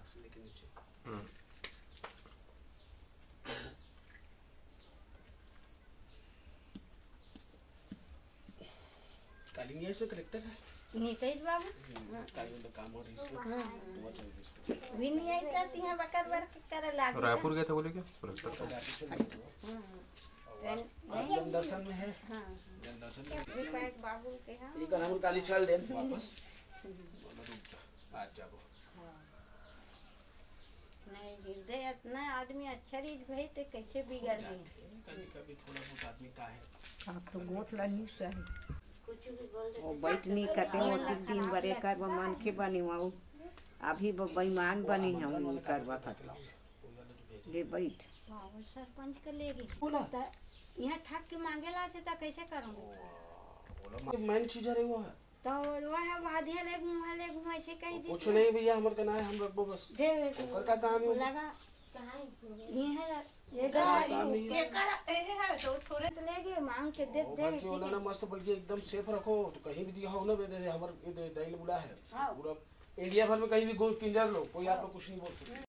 वाला से लेके नीचे कालिंग ये इसमें करेक्टर है नीतीश बाबू कालिंग वाला काम हो रही है बहुत चल रही है। इसमें भी नहीं आई करती हैं बकर वर्क करे लागे रायपुर गए थे बोले क्या? तो नहीं आज जन दर्शन में है। हाँ। दर्शन में बाबू के यहाँ। ठीक है काली चल दें वापस। बोलो आज जाओ नहीं आदमी अच्छा रीत भाई तो कैसे बिगड़ गई? कभी कभी थोड़ा बहुत आदमी का है। आप तो गोट लनी सही कुछ भी बोल दे ओ बैठनी कटे मोती दिन बरे कर वो मन के बनी वाऊ अभी वो बेईमान बनी हम करवा था। ले बैठ सरपंच के ले गई बोला। यहाँ ठाक के मांगेला से तो कैसे करूँगी? मेन चीज़ है वो। है तो वह भादिया ले घुमा ले घुमा से कह दी कुछ नहीं भैया हमारे का ना है हम रखबो बस। दे का। काम है लगा। ये है ये है तो गए मांग के दे दे बल्कि ना मस्त बल्कि एकदम सेफ़ रखो तो कहीं भी दिया हो ना दे हमारे ये दे- बुला है। हाँ। पूरा इंडिया भर में कहीं भी गोल किंजर लो कोई आप लोग कुछ नहीं बोलते। सकते